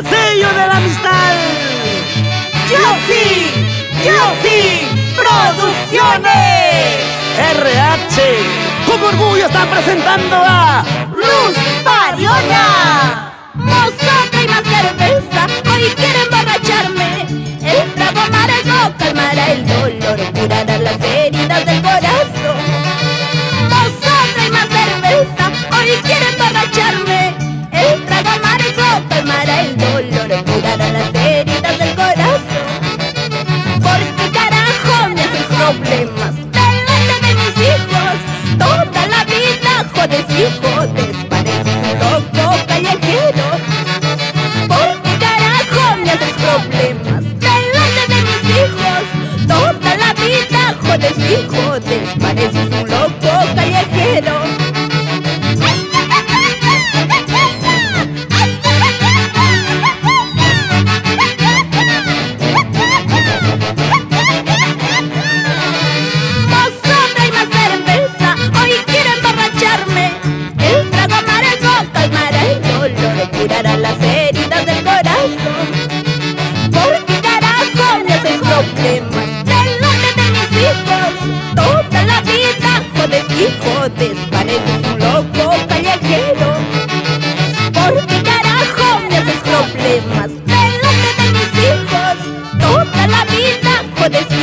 sello de la amistad. Yo sí, yo sí, Producciones. RH, con orgullo está presentando a Luz Pariona. Mozoca y más cerveza, hoy quieren emborracharme. El trago amargo calmará el dolor, curará las heridas del corazón. Jodes y jodes, pareces un loco callejero. Porque carajo me haces problemas delante de mis hijos. Toda la vida jodes y jodes,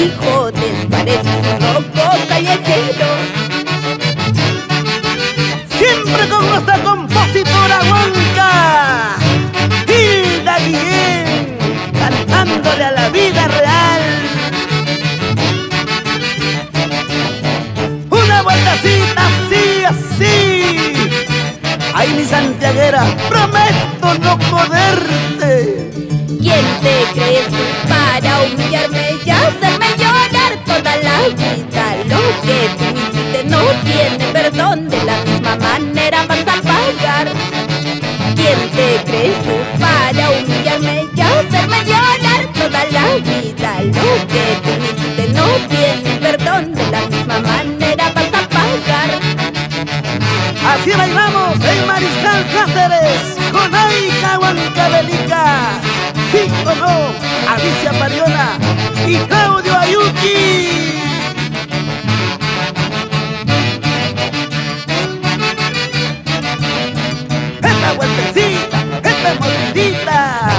jodes, pareces un loco callejero. siempre con nuestra compositora Huanca, Hilda Guillén, cantándole a la vida real. Una vueltecita así, así. Ay, mi santiaguera, prometo no joderte. ¿Quién te crees para perdón, de la misma manera vas a pagar. ¿Quién te crees tú para humillarme y hacerme llorar toda la vida? Lo que tú hiciste no tiene perdón, de la misma manera vas a pagar. Así bailamos en Mariscal Cáceres con Aika Huancavelica. Sí o no, Alicia Pariona y Claudio Ayuki. vida.